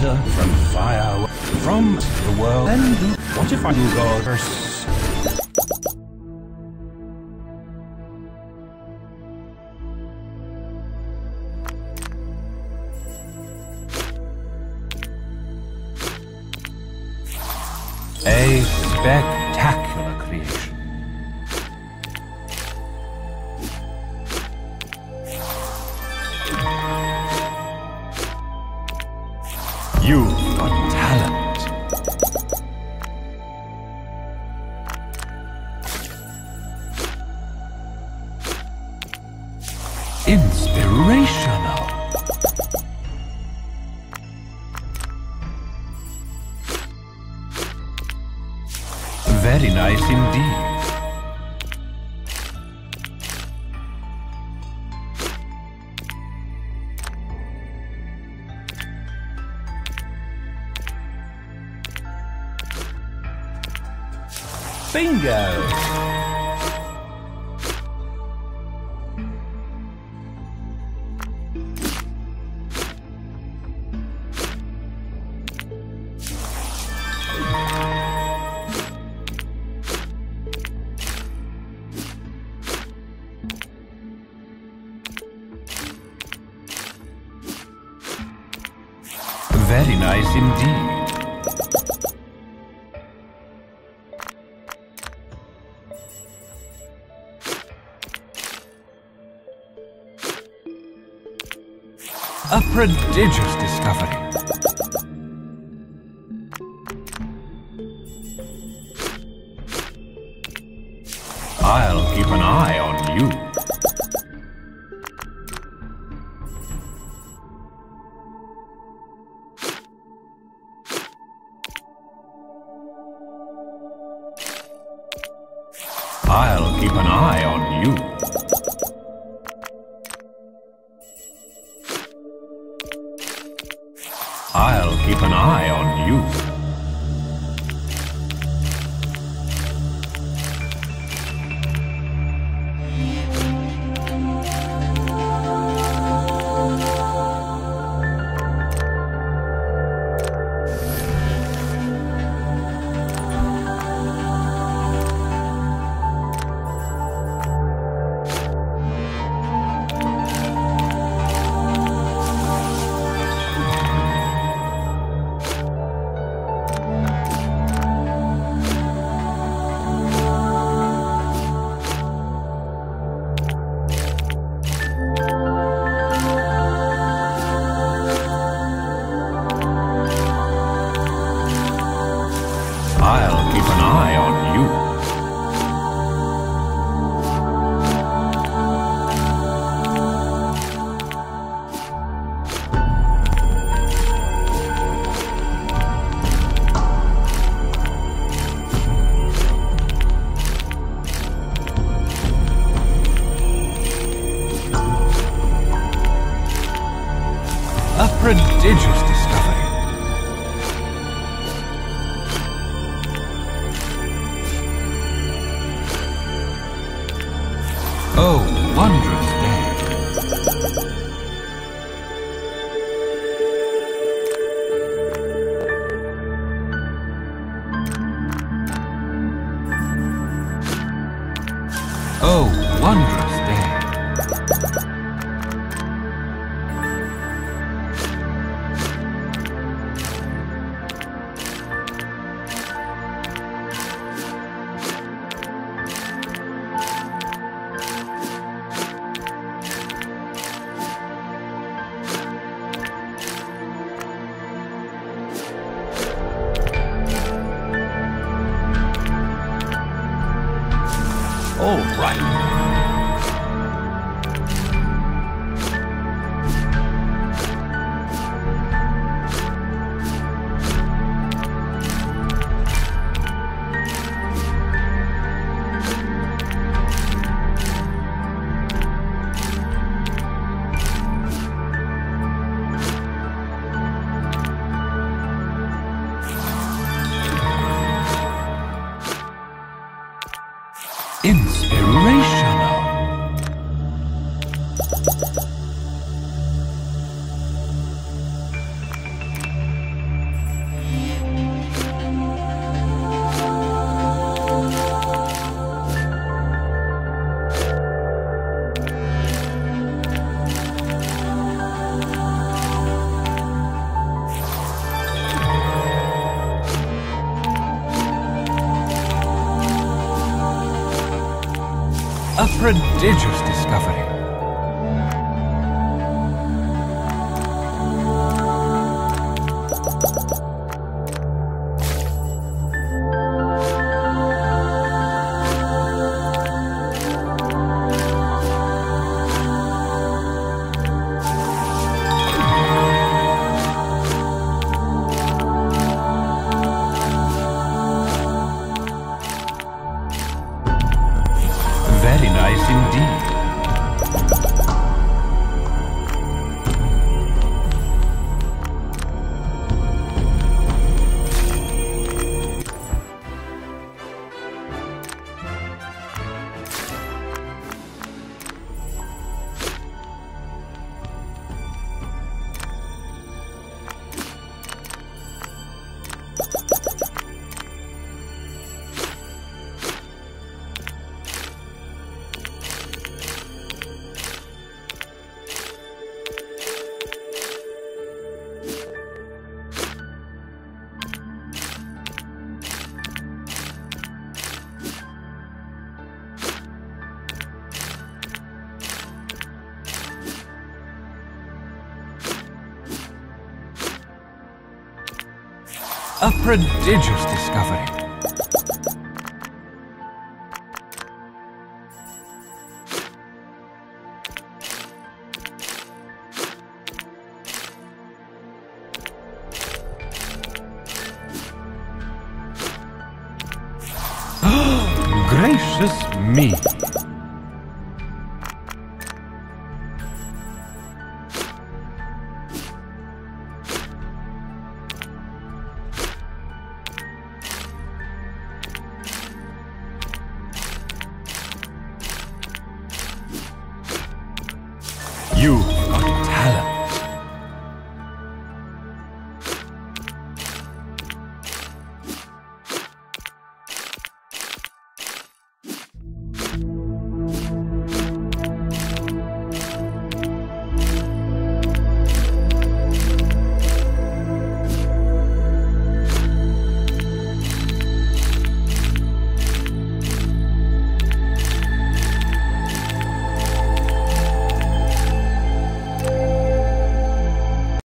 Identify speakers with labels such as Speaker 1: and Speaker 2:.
Speaker 1: water from fire from the world. Then what if I do go first? A spectacular Inspirational. Very nice indeed. Bingo! Very nice indeed. A prodigious discovery. I'll keep an eye I'll keep an eye on you. I'll keep an eye on you. Wondrous day. All right. Inspirational. A prodigious discovery. A prodigious discovery. Gracious me!